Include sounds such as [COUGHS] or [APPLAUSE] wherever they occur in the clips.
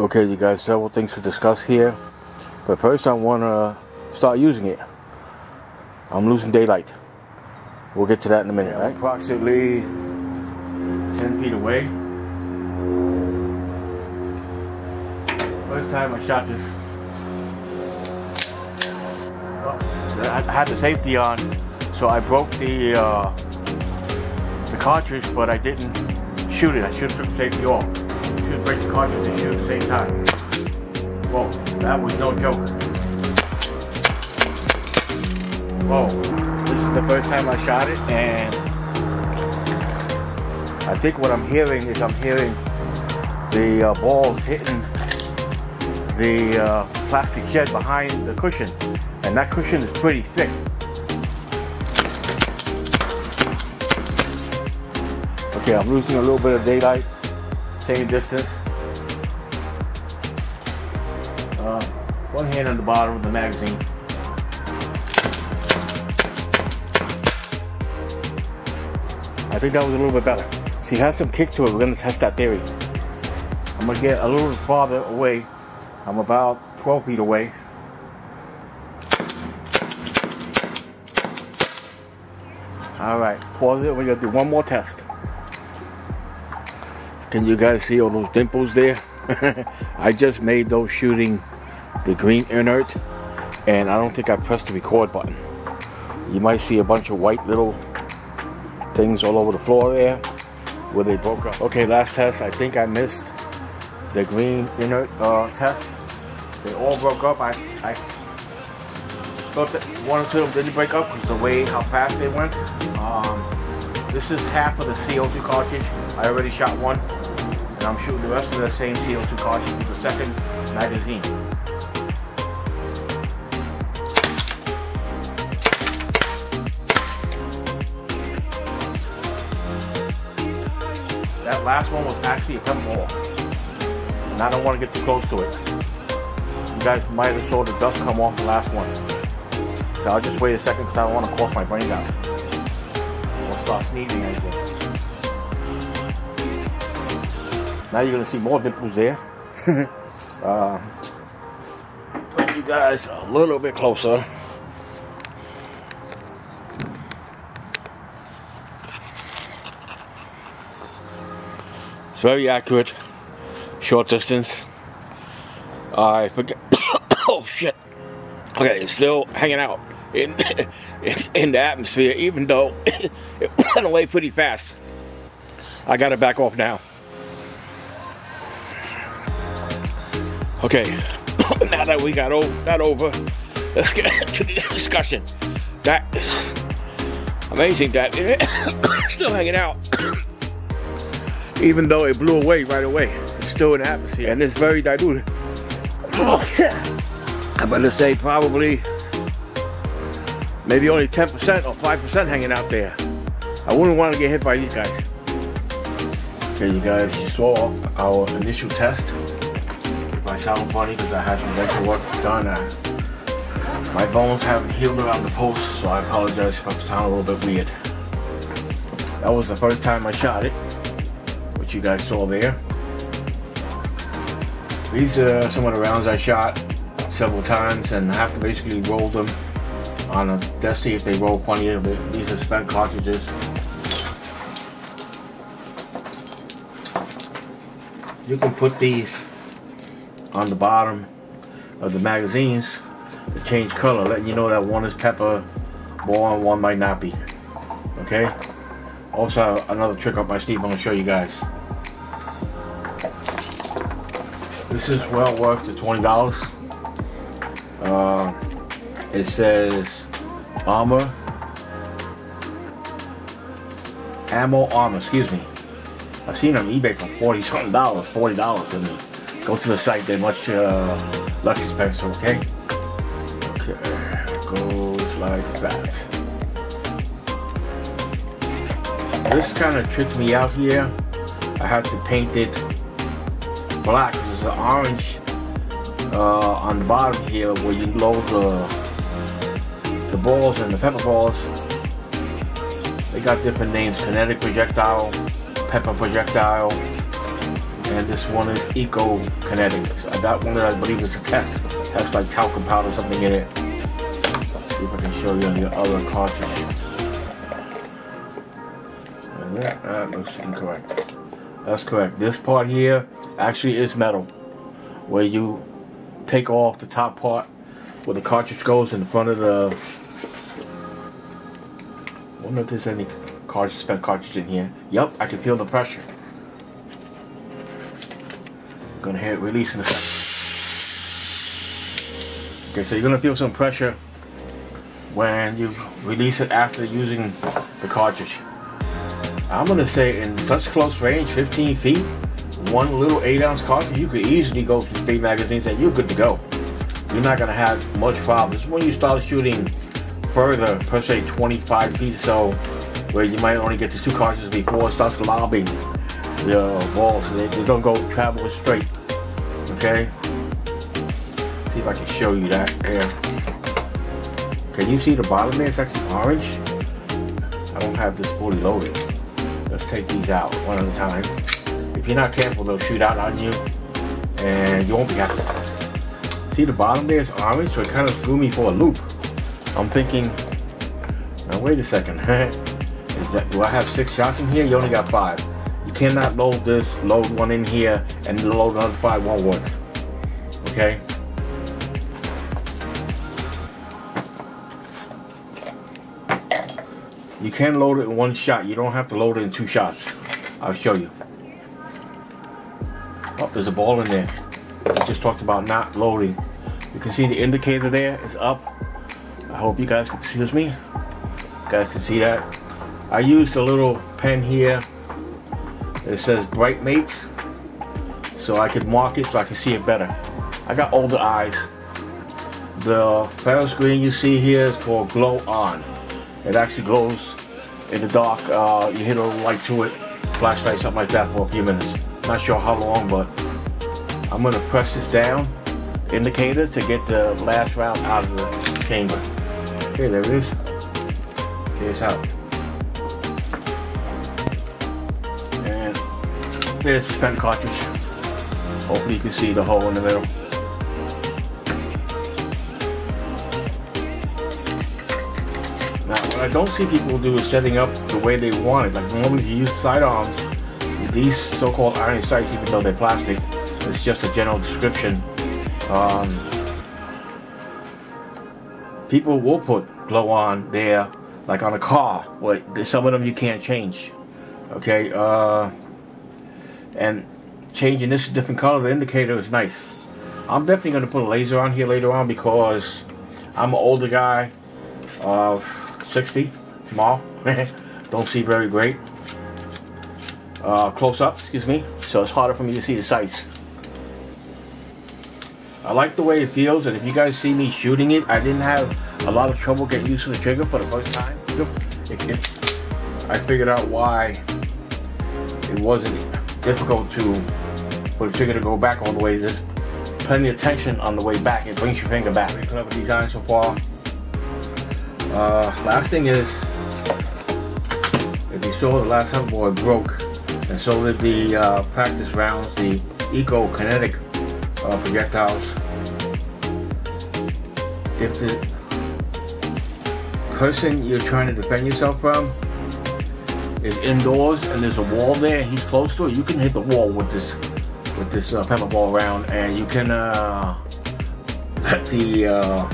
Okay, you guys, several things to discuss here. But first, I want to start using it. I'm losing daylight. We'll get to that in a minute, right? Approximately 10 feet away. First time I shot this. Oh, I had the safety on, so I broke the uh, the cartridge, but I didn't shoot it. I should have took the safety off. Break the cartridge and shoot at the same time. Whoa, that was no joke. Whoa, this is the first time I shot it, and I think what I'm hearing is I'm hearing the uh, balls hitting the uh, plastic shed behind the cushion, and that cushion is pretty thick. Okay, I'm losing a little bit of daylight, same distance. Uh, one hand on the bottom of the magazine. I think that was a little bit better. See, has some kick to it. We're gonna test that theory. I'm gonna get a little farther away. I'm about 12 feet away. All right, pause it. We're gonna do one more test. Can you guys see all those dimples there? [LAUGHS] I just made those shooting the green inert and I don't think I pressed the record button. You might see a bunch of white little things all over the floor there where they broke up. Okay, last test. I think I missed the green inert uh, test. They all broke up. I, I thought that one or two of them didn't break up because the way how fast they went. Um, this is half of the CO2 cartridge. I already shot one. And I'm shooting the rest of the same CO2 cartridge with the second magazine. That last one was actually a pepper ball. And I don't want to get too close to it. You guys might have saw the dust come off the last one. So I'll just wait a second because I don't want to cough my brain out. Or start sneezing anything. Now you're gonna see more dimples there. [LAUGHS] uh, put you guys a little bit closer. It's very accurate, short distance. I forget. [COUGHS] oh shit. Okay, it's still hanging out in, [COUGHS] in, in the atmosphere, even though [COUGHS] it went away pretty fast. I gotta back off now. Okay, [COUGHS] now that we got that over, let's get [COUGHS] to the discussion. That [COUGHS] amazing that it's still hanging out, even though it blew away right away. It's still in the atmosphere and it's very diluted. I'm gonna say probably maybe only 10% or 5% hanging out there. I wouldn't want to get hit by these guys. Okay, you guys, you saw our initial test. I sound funny because I had some dental work done. I, my bones haven't healed around the post, so I apologize if I sound a little bit weird. That was the first time I shot it, which you guys saw there. These are some of the rounds I shot several times, and I have to basically roll them on a, let's see if they roll funny a bit. These are spent cartridges. You can put these on the bottom of the magazines to change color, letting you know that one is pepper ball and one might not be. Okay? Also, another trick up my sleeve I'm going to show you guys. This is well worth the $20. Uh, it says armor, ammo armor, excuse me. I've seen on eBay for 40 something dollars, $40 and go to the site, they're much uh, less okay? Okay, goes like that. This kind of tricked me out here. I had to paint it black. There's an orange uh, on the bottom here where you load the, the balls and the pepper balls. They got different names, kinetic projectile, pepper projectile, and this one is Eco Kinetic. I got one that I believe is a test. Has like talcum powder or something in it. Let's see if I can show you on the other cartridge. That, that looks incorrect. That's correct. This part here actually is metal. Where you take off the top part where the cartridge goes in front of the I wonder if there's any cartridge spent cartridge in here. Yep, I can feel the pressure. Gonna hit release in a second. Okay, so you're gonna feel some pressure when you release it after using the cartridge. I'm gonna say in such close range, 15 feet, one little 8 ounce cartridge, you could easily go to speed magazines and you're good to go. You're not gonna have much problems. When you start shooting further, per se 25 feet so, where you might only get to two cartridges before it starts lobbing the balls so they, they don't go travel straight. Okay? See if I can show you that there. Can you see the bottom there? It's actually orange. I don't have this fully loaded. Let's take these out one at a time. If you're not careful, they'll shoot out on you and you won't be happy. See the bottom there is orange, so it kind of threw me for a loop. I'm thinking, now wait a second. [LAUGHS] that, do I have six shots in here? You only got five. You cannot load this, load one in here, and load another five won't work. Okay? You can load it in one shot. You don't have to load it in two shots. I'll show you. Oh, there's a ball in there. I just talked about not loading. You can see the indicator there is up. I hope you guys can excuse me. You guys can see that. I used a little pen here. It says Bright Mate. So I could mark it so I can see it better. I got older eyes. The federal screen you see here is for glow on. It actually glows in the dark. Uh, you hit a light to it, flashlight, something like that for a few minutes. Not sure how long, but I'm gonna press this down, indicator, to get the last round out of the chamber. Okay, there it is. Here's out. There's the spent cartridge. Hopefully you can see the hole in the middle. Now, what I don't see people do is setting up the way they want it. Like normally you use sidearms, these so-called iron sights, even though they're plastic, it's just a general description. Um, people will put glow on there, like on a car, but some of them you can't change. Okay, uh, and changing this to different color, the indicator is nice. I'm definitely going to put a laser on here later on because I'm an older guy of 60, small, [LAUGHS] don't see very great. Uh, close up, excuse me, so it's harder for me to see the sights. I like the way it feels, and if you guys see me shooting it, I didn't have a lot of trouble getting used to the trigger for the first time. It, it, I figured out why it wasn't difficult to for the trigger to go back all the way. There's plenty of tension on the way back. It brings your finger back. Very clever design so far. Uh, last thing is, if you saw the last board broke, and so did the uh, practice rounds, the Eco Kinetic uh, projectiles. If the person you're trying to defend yourself from is indoors and there's a wall there, he's close to it, you can hit the wall with this with this uh, pepper ball round, and you can uh, [LAUGHS] let the uh,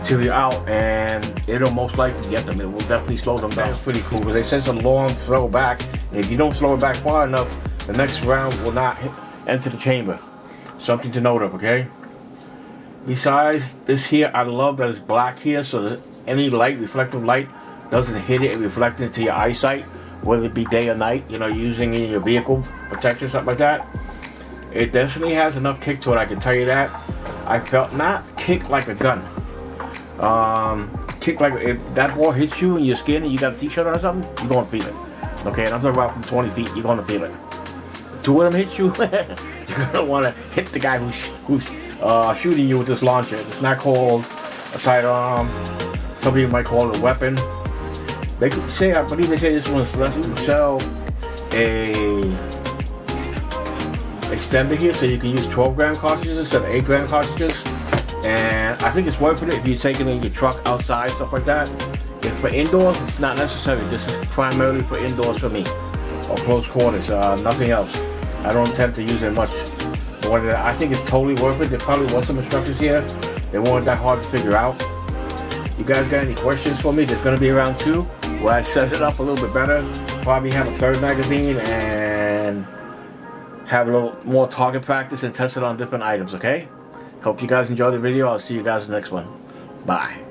material out and it'll most likely get them. It will definitely slow them down. It's pretty cool because they send a long throw back. And if you don't slow it back far enough, the next round will not hit, enter the chamber. Something to note of, okay? Besides this here, I love that it's black here so that any light, reflective light, doesn't hit it and reflect into your eyesight, whether it be day or night, you know, using in your vehicle protection, something like that. It definitely has enough kick to it, I can tell you that. I felt not kick like a gun. Um, kick like if that ball hits you in your skin and you got a t-shirt or something, you're gonna feel it. Okay, and I'm talking about from 20 feet, you're gonna feel it. Two of them hit you, [LAUGHS] you're gonna wanna hit the guy who's who's uh, shooting you with this launcher. It's not called a sidearm. Some people might call it a weapon. They say, I believe they say this one's to sell a extender here so you can use 12 gram cartridges instead of 8 gram cartridges. And I think it's worth it if you take it in your truck outside, stuff like that. If for indoors, it's not necessary. This is primarily for indoors for me, or close quarters, uh, nothing else. I don't intend to use it much. I think it's totally worth it. There probably was some instructions here. They weren't that hard to figure out. You guys got any questions for me? There's going to be around two where I set it up a little bit better. Probably have a third magazine and have a little more target practice and test it on different items, okay? Hope you guys enjoyed the video. I'll see you guys in the next one. Bye.